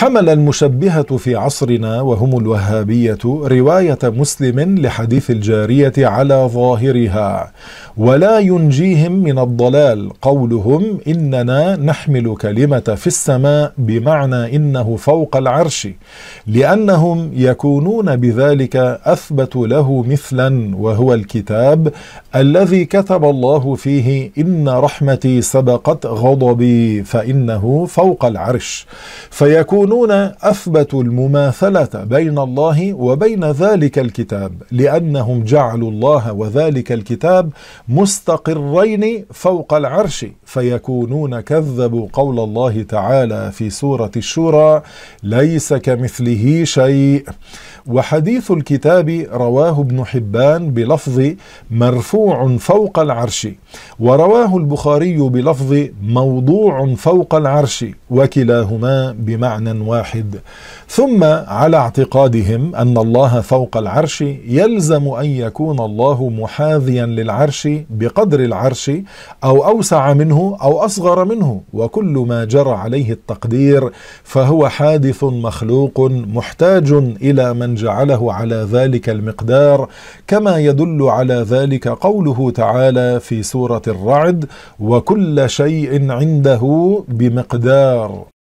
حمل المشبهة في عصرنا وهم الوهابية رواية مسلم لحديث الجارية على ظاهرها ولا ينجيهم من الضلال قولهم إننا نحمل كلمة في السماء بمعنى إنه فوق العرش لأنهم يكونون بذلك أثبتوا له مثلا وهو الكتاب الذي كتب الله فيه إن رحمتي سبقت غضبي فإنه فوق العرش فيكونون أثبتوا المماثلة بين الله وبين ذلك الكتاب لأنهم جعلوا الله وذلك الكتاب مستقرين فوق العرش فيكونون كذبوا قول الله تعالى في سورة الشورى ليس كمثله شيء وحديث الكتاب رواه ابن حبان بلفظ مرفوع فوق العرش ورواه البخاري بلفظ موضوع فوق العرش وكلاهما بمعنى واحد. ثم على اعتقادهم أن الله فوق العرش يلزم أن يكون الله محاذيا للعرش بقدر العرش أو أوسع منه أو أصغر منه وكل ما جرى عليه التقدير فهو حادث مخلوق محتاج إلى من جعله على ذلك المقدار كما يدل على ذلك قوله تعالى في سورة الرعد وكل شيء عنده بمقدار